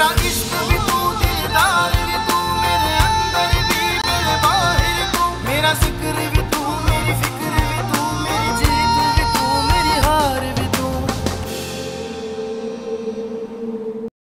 Ishmael.